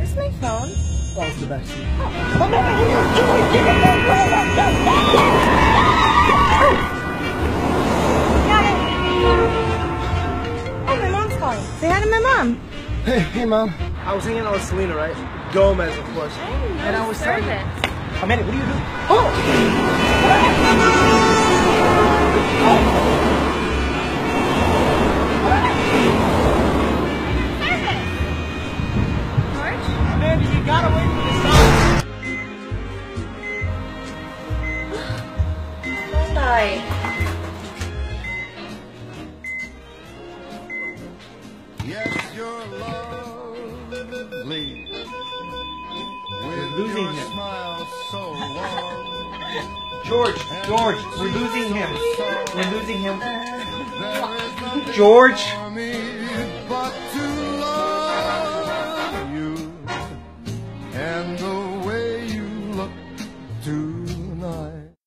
Where's my phone? Oh, it's the back seat. Got it. Oh, my mom's calling. Say hi to my mom. Hey, hey, mom. I was hanging out with Selena, right? Gomez, of course. and I was telling you. Amanda, what are you doing? Oh! Gotta wait for the. Yes, you're lovely. With losing him. so. George, George, we're losing him. We're losing him. There is nothing George. And the way you look tonight.